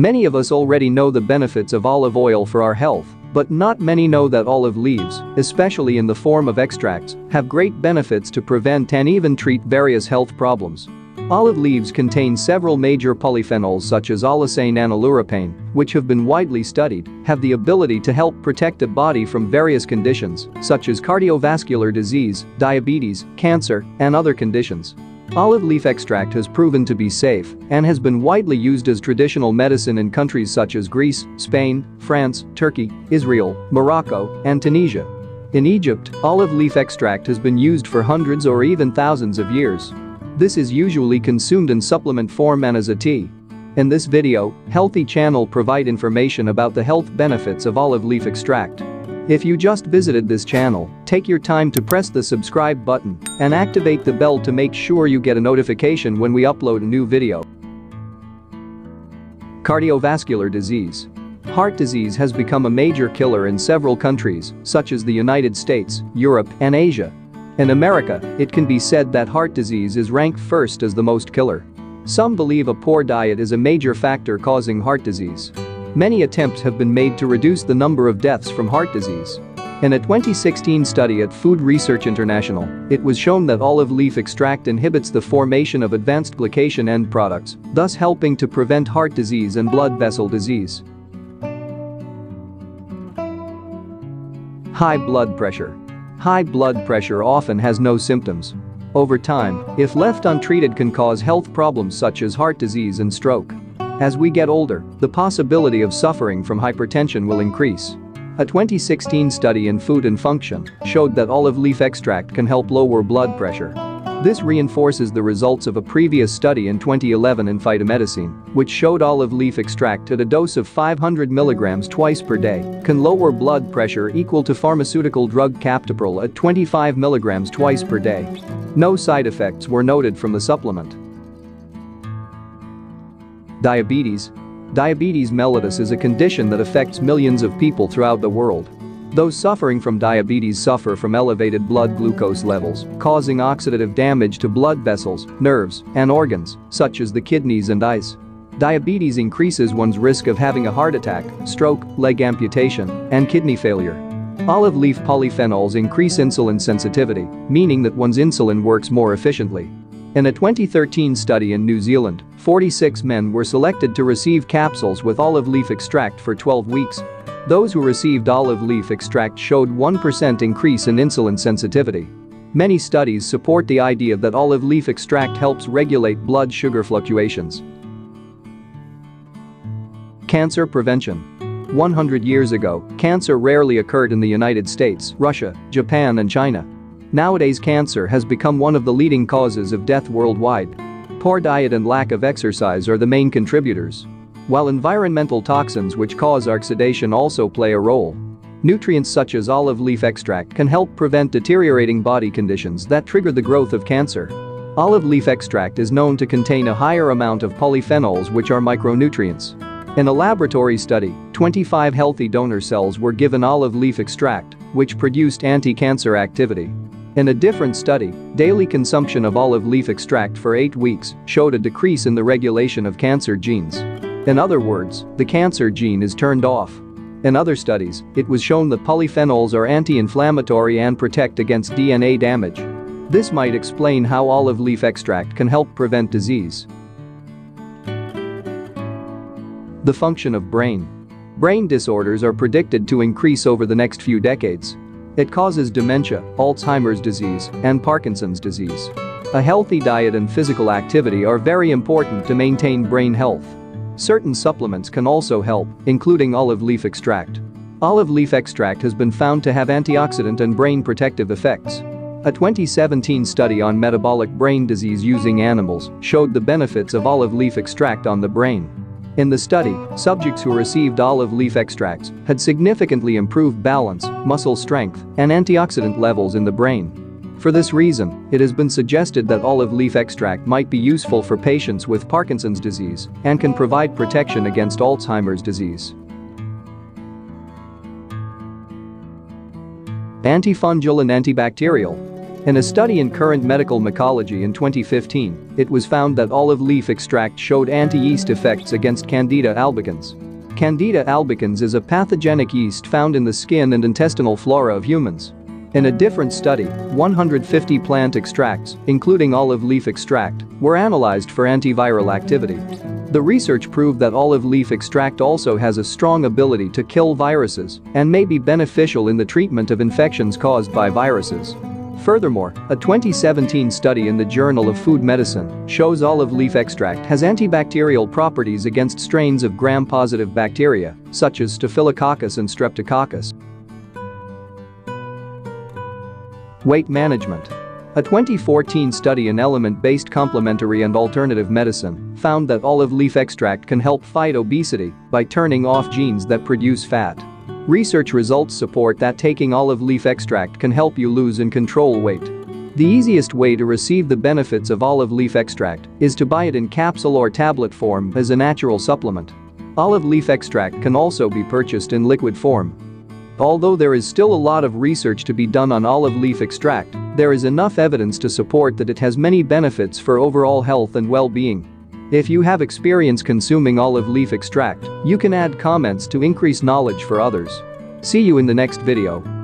Many of us already know the benefits of olive oil for our health, but not many know that olive leaves, especially in the form of extracts, have great benefits to prevent and even treat various health problems. Olive leaves contain several major polyphenols such as oleucane and oleuropein, which have been widely studied, have the ability to help protect the body from various conditions, such as cardiovascular disease, diabetes, cancer, and other conditions. Olive leaf extract has proven to be safe and has been widely used as traditional medicine in countries such as Greece, Spain, France, Turkey, Israel, Morocco, and Tunisia. In Egypt, olive leaf extract has been used for hundreds or even thousands of years. This is usually consumed in supplement form and as a tea. In this video, Healthy Channel provide information about the health benefits of olive leaf extract. If you just visited this channel, take your time to press the subscribe button and activate the bell to make sure you get a notification when we upload a new video. Cardiovascular disease. Heart disease has become a major killer in several countries, such as the United States, Europe, and Asia. In America, it can be said that heart disease is ranked first as the most killer. Some believe a poor diet is a major factor causing heart disease. Many attempts have been made to reduce the number of deaths from heart disease. In a 2016 study at Food Research International, it was shown that olive leaf extract inhibits the formation of advanced glycation end products, thus helping to prevent heart disease and blood vessel disease. High blood pressure. High blood pressure often has no symptoms. Over time, if left untreated can cause health problems such as heart disease and stroke. As we get older, the possibility of suffering from hypertension will increase. A 2016 study in Food and Function showed that olive leaf extract can help lower blood pressure. This reinforces the results of a previous study in 2011 in Phytomedicine, which showed olive leaf extract at a dose of 500 mg twice per day can lower blood pressure equal to pharmaceutical drug captopril at 25 mg twice per day. No side effects were noted from the supplement. Diabetes. Diabetes mellitus is a condition that affects millions of people throughout the world. Those suffering from diabetes suffer from elevated blood glucose levels, causing oxidative damage to blood vessels, nerves, and organs, such as the kidneys and eyes. Diabetes increases one's risk of having a heart attack, stroke, leg amputation, and kidney failure. Olive leaf polyphenols increase insulin sensitivity, meaning that one's insulin works more efficiently. In a 2013 study in New Zealand, 46 men were selected to receive capsules with olive leaf extract for 12 weeks those who received olive leaf extract showed 1% increase in insulin sensitivity. Many studies support the idea that olive leaf extract helps regulate blood sugar fluctuations. Cancer prevention. 100 years ago, cancer rarely occurred in the United States, Russia, Japan and China. Nowadays cancer has become one of the leading causes of death worldwide. Poor diet and lack of exercise are the main contributors. While environmental toxins which cause oxidation also play a role. Nutrients such as olive leaf extract can help prevent deteriorating body conditions that trigger the growth of cancer. Olive leaf extract is known to contain a higher amount of polyphenols which are micronutrients. In a laboratory study, 25 healthy donor cells were given olive leaf extract, which produced anti-cancer activity. In a different study, daily consumption of olive leaf extract for 8 weeks showed a decrease in the regulation of cancer genes. In other words, the cancer gene is turned off. In other studies, it was shown that polyphenols are anti-inflammatory and protect against DNA damage. This might explain how olive leaf extract can help prevent disease. The function of brain. Brain disorders are predicted to increase over the next few decades. It causes dementia, Alzheimer's disease, and Parkinson's disease. A healthy diet and physical activity are very important to maintain brain health. Certain supplements can also help, including olive leaf extract. Olive leaf extract has been found to have antioxidant and brain protective effects. A 2017 study on metabolic brain disease using animals showed the benefits of olive leaf extract on the brain. In the study, subjects who received olive leaf extracts had significantly improved balance, muscle strength, and antioxidant levels in the brain. For this reason, it has been suggested that olive leaf extract might be useful for patients with Parkinson's disease and can provide protection against Alzheimer's disease. Antifungal and antibacterial. In a study in Current Medical Mycology in 2015, it was found that olive leaf extract showed anti-yeast effects against Candida albicans. Candida albicans is a pathogenic yeast found in the skin and intestinal flora of humans. In a different study, 150 plant extracts, including olive leaf extract, were analyzed for antiviral activity. The research proved that olive leaf extract also has a strong ability to kill viruses and may be beneficial in the treatment of infections caused by viruses. Furthermore, a 2017 study in the Journal of Food Medicine shows olive leaf extract has antibacterial properties against strains of gram-positive bacteria, such as Staphylococcus and Streptococcus. Weight management. A 2014 study in evidence-based complementary and alternative medicine found that olive leaf extract can help fight obesity by turning off genes that produce fat. Research results support that taking olive leaf extract can help you lose and control weight. The easiest way to receive the benefits of olive leaf extract is to buy it in capsule or tablet form as a natural supplement. Olive leaf extract can also be purchased in liquid form Although there is still a lot of research to be done on olive leaf extract, there is enough evidence to support that it has many benefits for overall health and well-being. If you have experience consuming olive leaf extract, you can add comments to increase knowledge for others. See you in the next video.